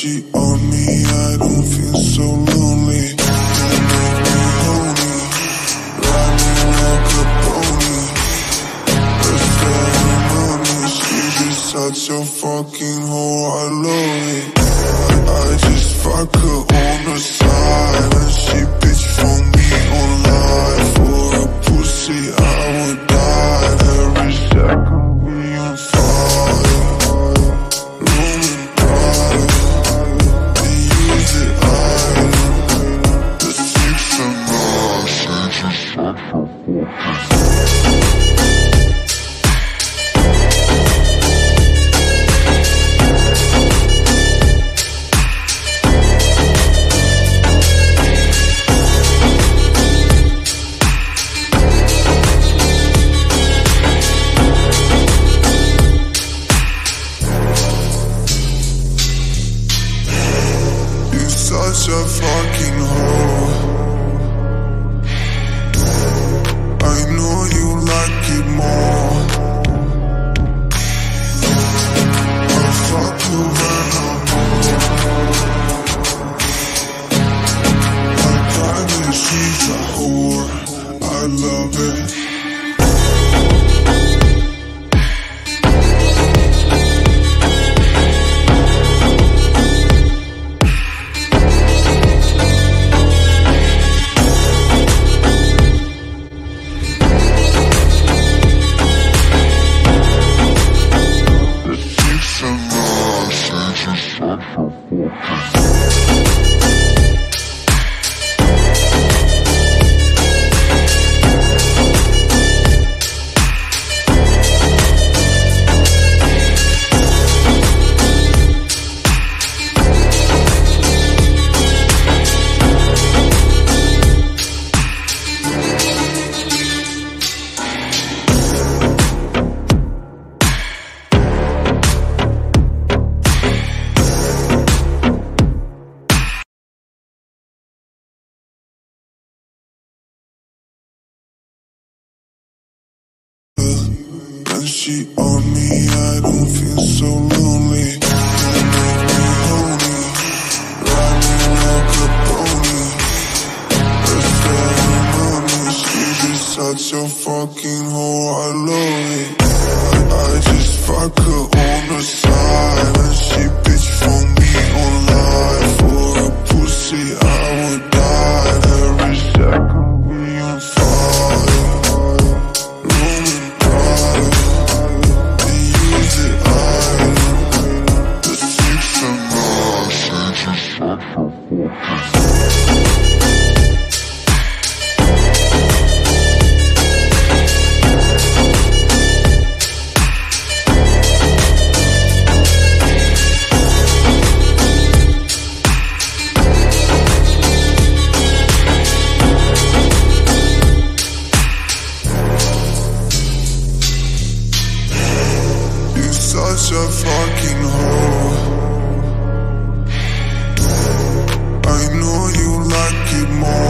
she on me, I don't feel so lonely. She fucking hoe. I love it. I just fuck her on the side, and she bitch for me online. For a pussy, I would die every second. We on fire. Roman pride. They use it, I The six and nine, she just such fucking hoe. I know you like it more.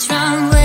What's with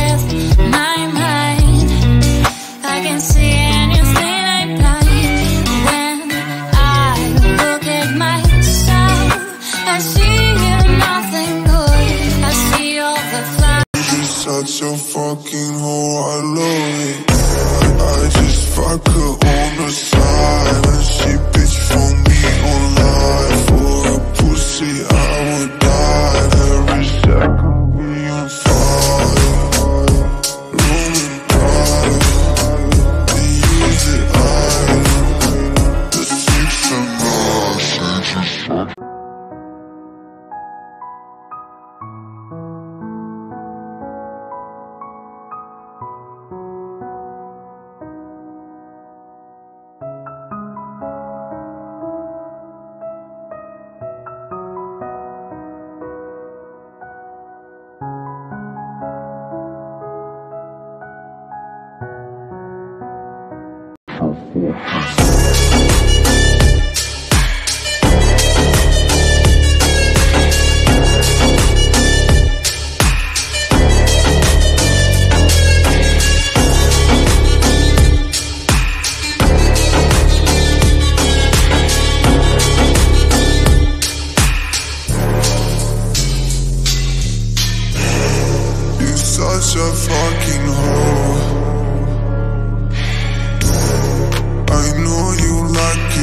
such a fucking hoe.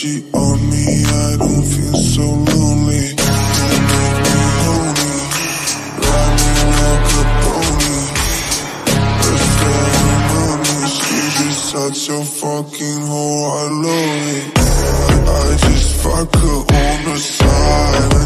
she on me, I don't feel so lonely. Like a pony. The she just such a fucking hoe, I love it. I just fuck her on the side.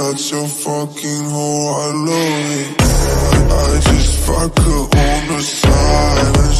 such a fucking whore, I love it I, I just fuck her on the side.